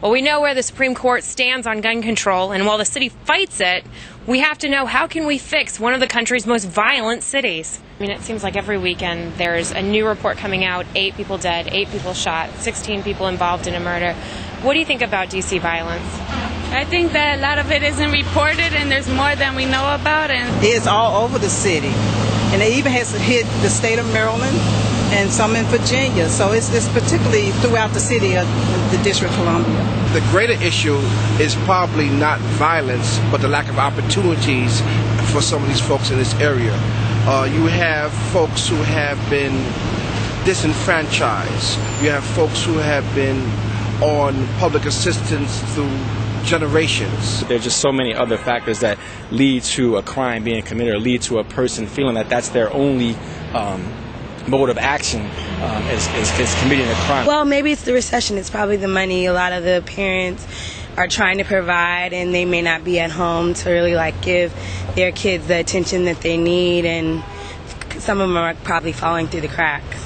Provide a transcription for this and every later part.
Well, we know where the Supreme Court stands on gun control, and while the city fights it, we have to know how can we fix one of the country's most violent cities. I mean, it seems like every weekend there's a new report coming out: eight people dead, eight people shot, 16 people involved in a murder. What do you think about DC violence? I think that a lot of it isn't reported, and there's more than we know about. And It's all over the city, and it even has hit the state of Maryland and some in Virginia. So it's, it's particularly throughout the city of the District of Columbia. The greater issue is probably not violence, but the lack of opportunities for some of these folks in this area. Uh, you have folks who have been disenfranchised. You have folks who have been on public assistance through generations. There's just so many other factors that lead to a crime being committed or lead to a person feeling that that's their only um, mode of action um, is, is, is committing a crime. Well, maybe it's the recession. It's probably the money. A lot of the parents are trying to provide, and they may not be at home to really like give their kids the attention that they need, and some of them are probably falling through the cracks.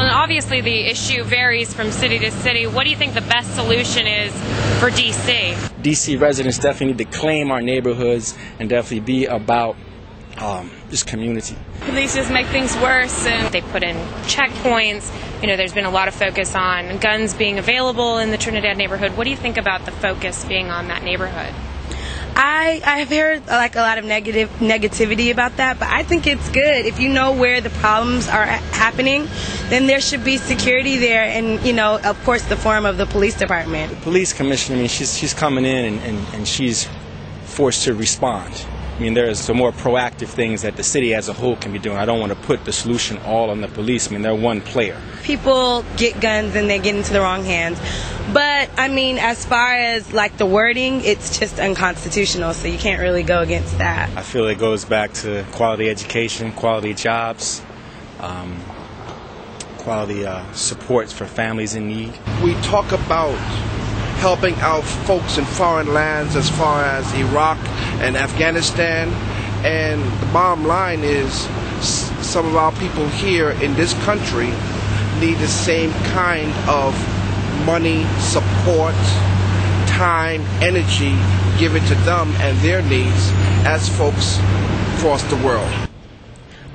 Well, and obviously the issue varies from city to city. What do you think the best solution is for DC? DC residents definitely need to claim our neighborhoods and definitely be about um, this community. police just make things worse. And They put in checkpoints. You know, there's been a lot of focus on guns being available in the Trinidad neighborhood. What do you think about the focus being on that neighborhood? I I've heard like a lot of negative negativity about that, but I think it's good if you know where the problems are happening, then there should be security there, and you know, of course, the form of the police department. The police commissioner, I mean, she's, she's coming in and, and, and she's forced to respond. I mean, there's some more proactive things that the city as a whole can be doing. I don't want to put the solution all on the police. I mean, they're one player. People get guns and they get into the wrong hands. But I mean, as far as like the wording, it's just unconstitutional, so you can't really go against that. I feel it goes back to quality education, quality jobs, um, quality uh, supports for families in need. We talk about helping out folks in foreign lands as far as Iraq and Afghanistan. And the bottom line is some of our people here in this country need the same kind of money, support, time, energy given to them and their needs as folks across the world.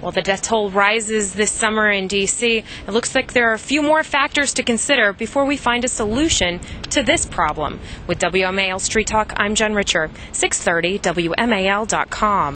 Well, the death toll rises this summer in D.C. It looks like there are a few more factors to consider before we find a solution to this problem. With WMAL Street Talk, I'm Jen Richer, 630 WMAL.com.